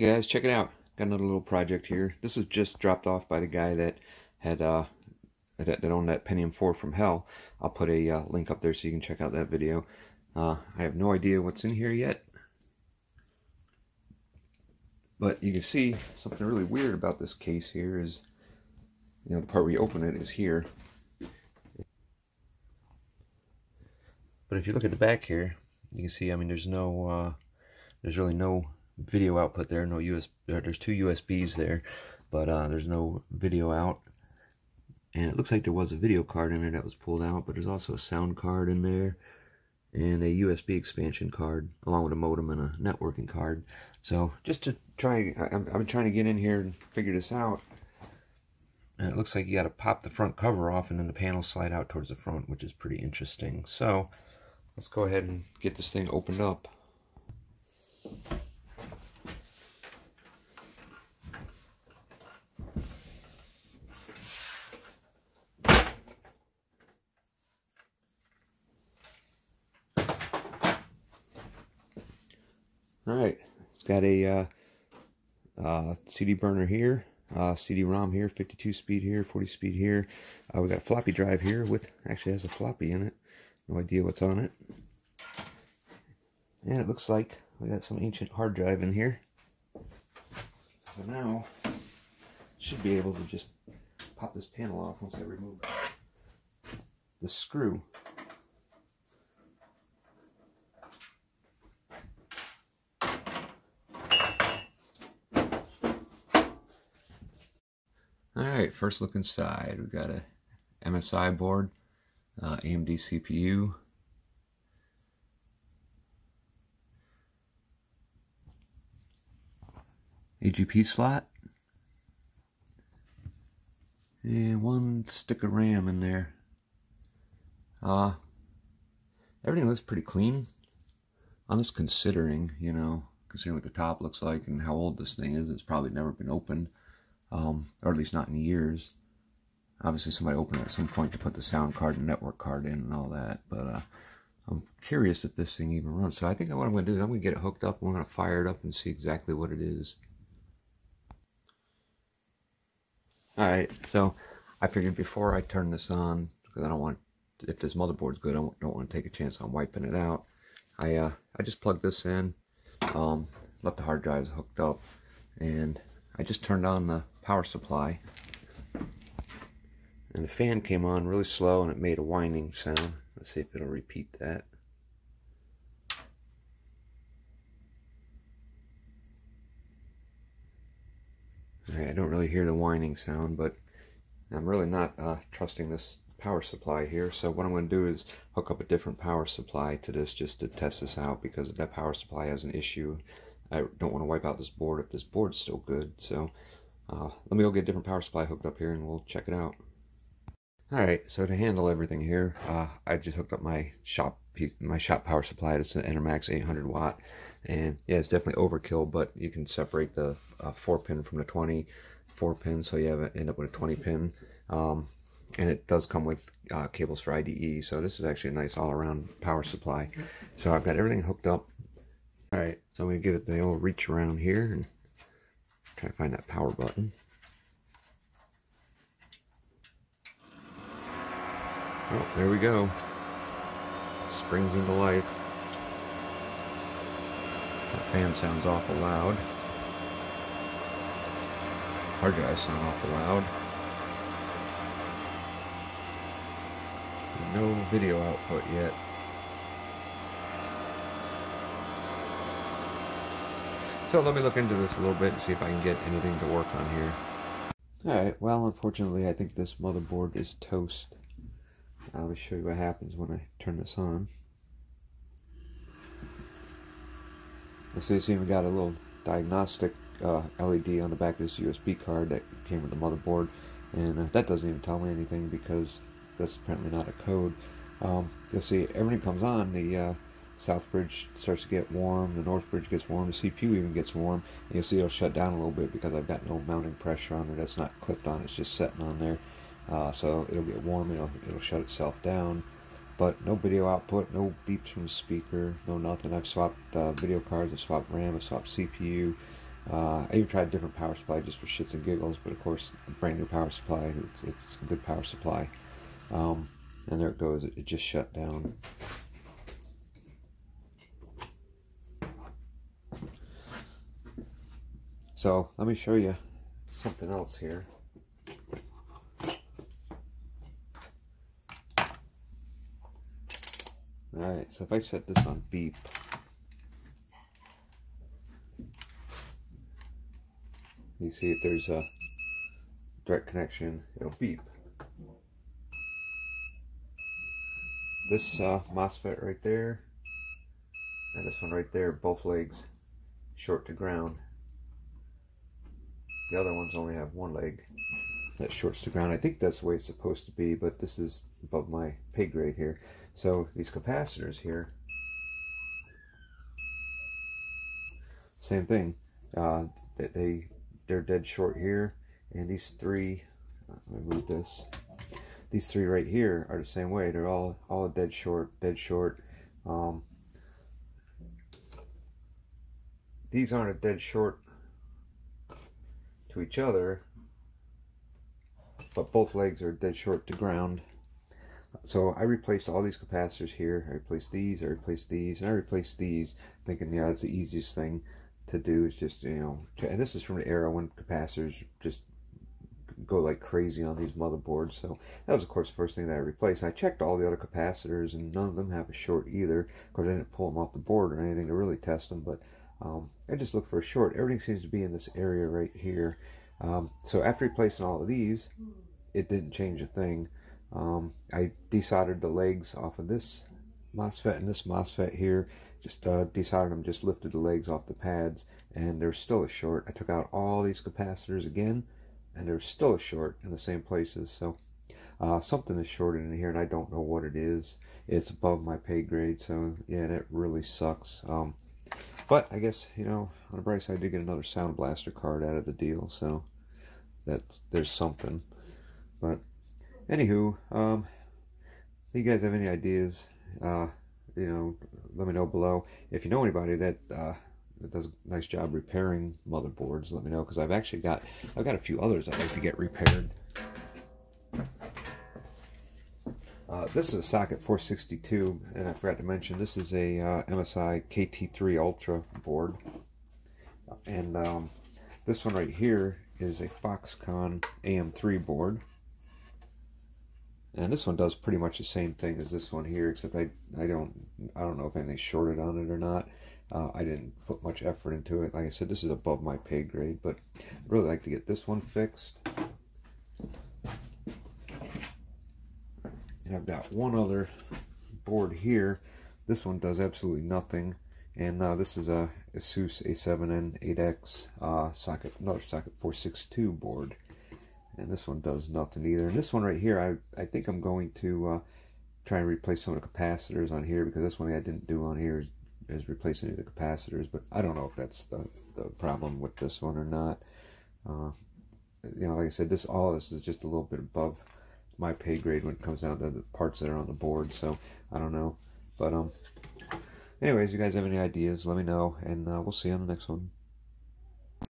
Hey guys, check it out. Got another little project here. This was just dropped off by the guy that had uh, that, that owned that Pentium 4 from hell. I'll put a uh, link up there so you can check out that video. Uh, I have no idea what's in here yet. But you can see something really weird about this case here is, you know, the part where you open it is here. But if you look at the back here, you can see, I mean, there's no, uh, there's really no video output there. No US. There's two USBs there, but uh, there's no video out. And it looks like there was a video card in there that was pulled out, but there's also a sound card in there and a USB expansion card along with a modem and a networking card. So just to try, I'm, I'm trying to get in here and figure this out. And it looks like you got to pop the front cover off and then the panels slide out towards the front, which is pretty interesting. So let's go ahead and get this thing opened up. All right, it's got a uh, uh, CD burner here, uh, CD-ROM here, 52 speed here, 40 speed here. Uh, we got a floppy drive here with, actually has a floppy in it. No idea what's on it. And it looks like we got some ancient hard drive in here. So now, should be able to just pop this panel off once I remove the screw. Alright, first look inside. We've got a MSI board, uh, AMD CPU, AGP slot, and one stick of RAM in there. Uh, everything looks pretty clean. I'm just considering, you know, considering what the top looks like and how old this thing is. It's probably never been opened um, or at least not in years. Obviously, somebody opened it at some point to put the sound card and network card in and all that, but uh, I'm curious if this thing even runs. So I think what I'm going to do is I'm going to get it hooked up and we're going to fire it up and see exactly what it is. Alright, so I figured before I turn this on, because I don't want, if this motherboard's good, I don't want to take a chance on wiping it out. I uh, I just plugged this in, um, left the hard drives hooked up, and I just turned on the power supply and the fan came on really slow and it made a whining sound. Let's see if it'll repeat that. I don't really hear the whining sound, but I'm really not uh, trusting this power supply here. So what I'm going to do is hook up a different power supply to this just to test this out because that power supply has an issue, I don't want to wipe out this board if this board's still good. So uh, let me go get a different power supply hooked up here and we'll check it out. Alright, so to handle everything here, uh, I just hooked up my shop my shop power supply. It's an Enermax 800 watt. And yeah, it's definitely overkill, but you can separate the uh, 4 pin from the 20 4 pin, so you have end up with a 20 pin. Um, and it does come with uh, cables for IDE, so this is actually a nice all-around power supply. So I've got everything hooked up. Alright, so I'm going to give it the old reach around here and Try to find that power button. Oh, there we go. Springs into life. That fan sounds awful loud. Hard drive sound awful loud. No video output yet. So let me look into this a little bit and see if I can get anything to work on here. Alright, well unfortunately I think this motherboard is toast. I'll show you what happens when I turn this on. Let's see, it's even got a little diagnostic uh, LED on the back of this USB card that came with the motherboard and uh, that doesn't even tell me anything because that's apparently not a code. Um, you'll see everything comes on, the uh, south bridge starts to get warm, the north bridge gets warm, the CPU even gets warm, and you'll see it'll shut down a little bit because I've got no mounting pressure on it, that's not clipped on, it's just sitting on there. Uh, so it'll get warm, it'll, it'll shut itself down, but no video output, no beeps from the speaker, no nothing. I've swapped uh, video cards, I've swapped RAM, I've swapped CPU, Uh, I even tried different power supply just for shits and giggles, but of course, brand new power supply, it's, it's a good power supply. Um, and there it goes, it just shut down. So let me show you something else here. Alright, so if I set this on beep, you see if there's a direct connection, it'll beep. This uh, MOSFET right there, and this one right there, both legs short to ground. The other ones only have one leg that shorts to ground. I think that's the way it's supposed to be, but this is above my pay grade here. So these capacitors here, same thing. Uh, they they're dead short here, and these three. Uh, let me move this. These three right here are the same way. They're all all dead short, dead short. Um, these aren't a dead short each other, but both legs are dead short to ground. So I replaced all these capacitors here. I replaced these, I replaced these, and I replaced these, thinking, yeah, it's the easiest thing to do is just, you know, and this is from the era when capacitors just go like crazy on these motherboards. So that was, of course, the first thing that I replaced. I checked all the other capacitors, and none of them have a short either. Of course, I didn't pull them off the board or anything to really test them, but um, I just look for a short. Everything seems to be in this area right here. Um, so after replacing all of these, it didn't change a thing. Um, I desoldered the legs off of this MOSFET and this MOSFET here. Just uh, desoldered them, just lifted the legs off the pads, and there's still a short. I took out all these capacitors again, and there's still a short in the same places. So uh, something is shorted in here, and I don't know what it is. It's above my pay grade, so yeah, that really sucks. Um, but I guess, you know, on the bright side, I did get another Sound Blaster card out of the deal, so that's there's something. But anywho, um, if you guys have any ideas, uh, you know, let me know below. If you know anybody that uh, that does a nice job repairing motherboards, let me know because I've actually got I've got a few others I'd like to get repaired. Uh, this is a socket 462, and I forgot to mention this is a uh, MSI KT3 Ultra board, and um, this one right here is a Foxconn AM3 board, and this one does pretty much the same thing as this one here, except I I don't I don't know if anything shorted on it or not. Uh, I didn't put much effort into it. Like I said, this is above my pay grade, but I'd really like to get this one fixed. And I've got one other board here. This one does absolutely nothing. And uh, this is a ASUS A7N8X uh, socket, another socket 462 board. And this one does nothing either. And this one right here, I, I think I'm going to uh, try and replace some of the capacitors on here because this one I didn't do on here is, is replace any of the capacitors. But I don't know if that's the, the problem with this one or not. Uh, you know, like I said, this all this is just a little bit above my pay grade when it comes down to the parts that are on the board. So I don't know. But um, anyways, you guys have any ideas, let me know, and uh, we'll see you on the next one.